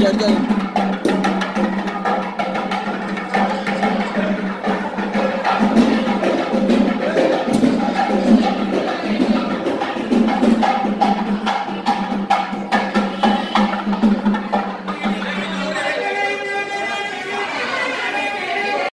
gel gel.